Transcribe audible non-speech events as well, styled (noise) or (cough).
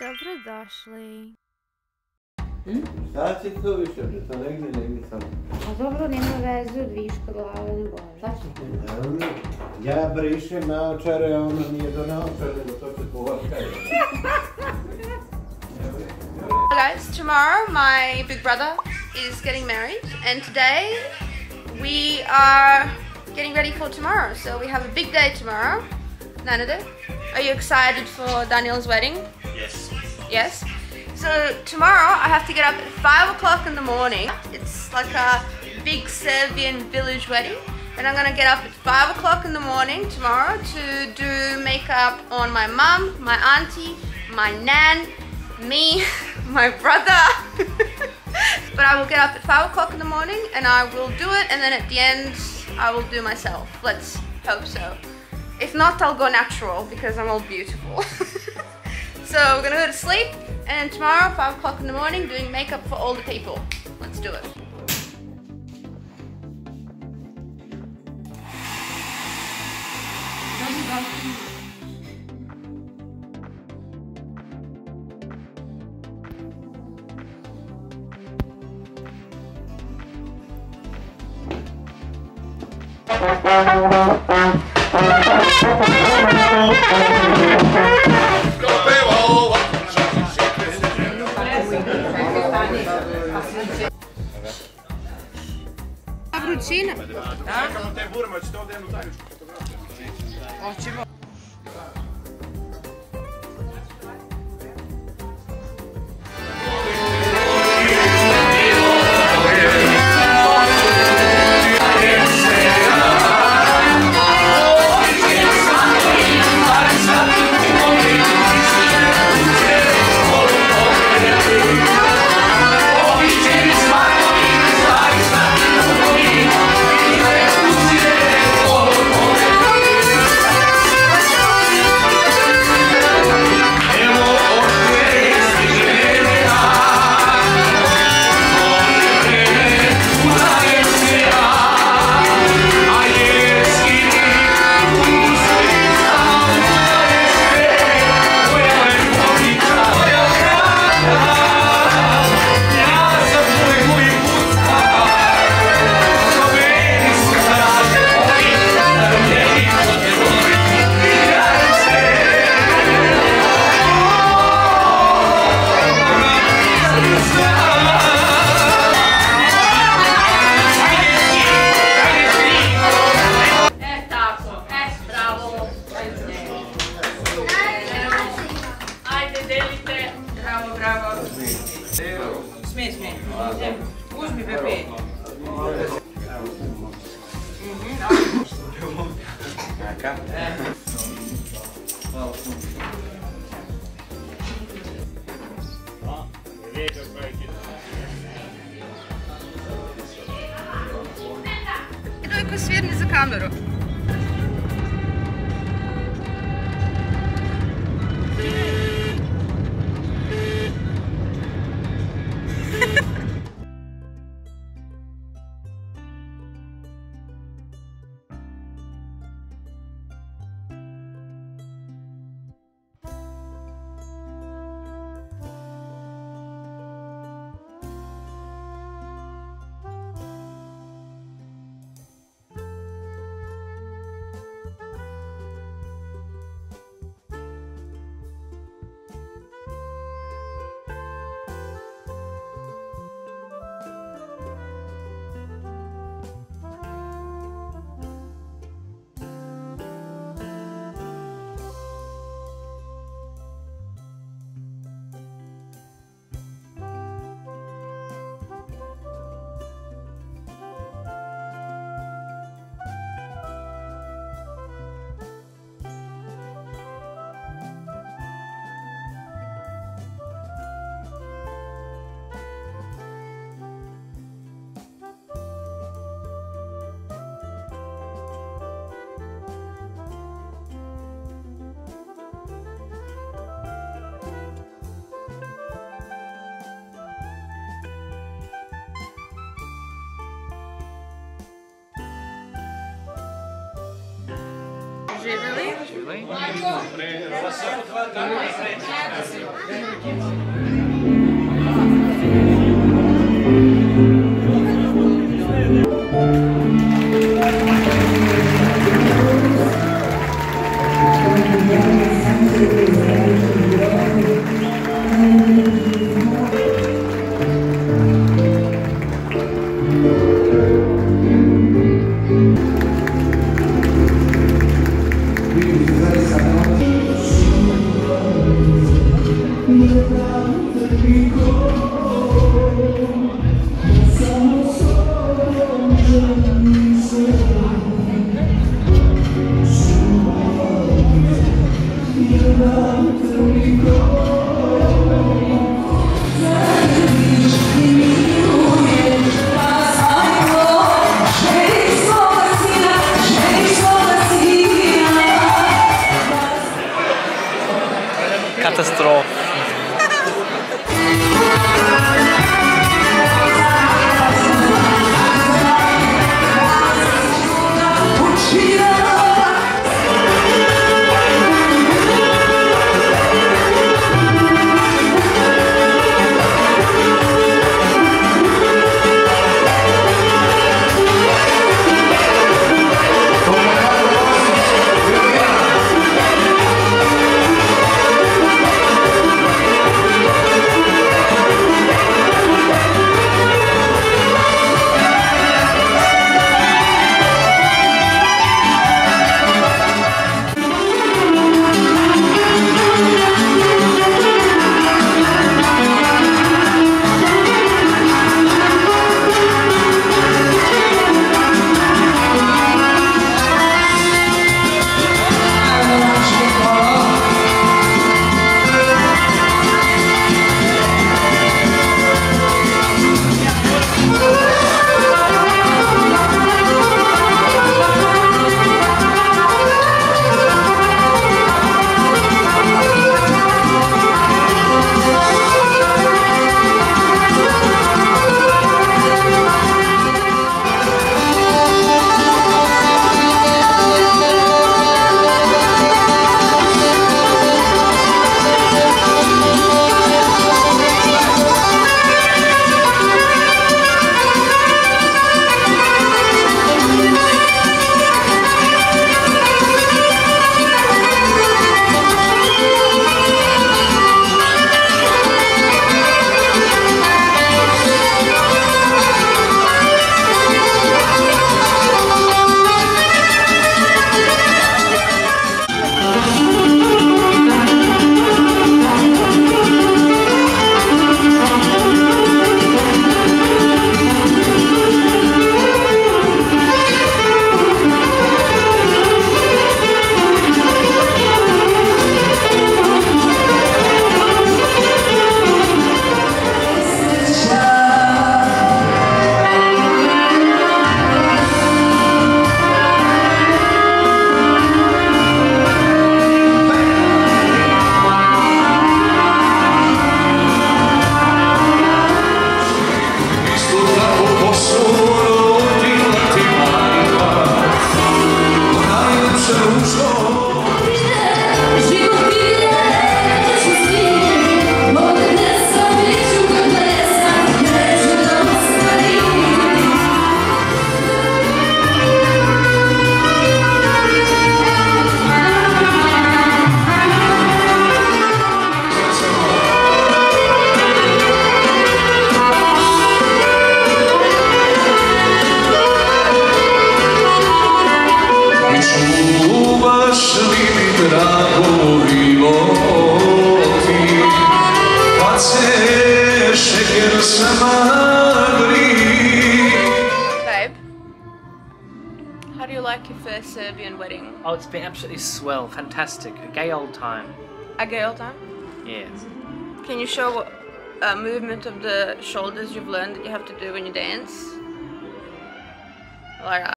Dobrodošli. Šta si tu više, bre, to negdje, negdje sam. A dobro, nema veze od viška glave ili bože. Šta ćeš ti? Ja brišem naočare, a ono nije do naočare, nego to će povaskaju. Guys, tomorrow my big brother is getting married, and today we are getting ready for tomorrow. So we have a big day tomorrow. Nanade, are you excited for Daniel's wedding? Yes. So tomorrow I have to get up at five o'clock in the morning. It's like a big Serbian village wedding. And I'm gonna get up at five o'clock in the morning tomorrow to do makeup on my mum, my auntie, my nan, me, (laughs) my brother. (laughs) but I will get up at five o'clock in the morning and I will do it and then at the end I will do myself. Let's hope so. If not, I'll go natural because I'm all beautiful. (laughs) so we're gonna go to sleep and tomorrow, 5 o'clock in the morning, doing makeup for all the people. Let's do it. (laughs) Smije, smije. Uzmi bebe. Naka. Hvala je. Dojko za kameru. Živjeli. Really? Čuvaš like your first Serbian wedding? Oh, it's been absolutely swell, fantastic, a gay old time. A gay old time? Yes. Can you show what a movement of the shoulders you've learned that you have to do when you dance? Like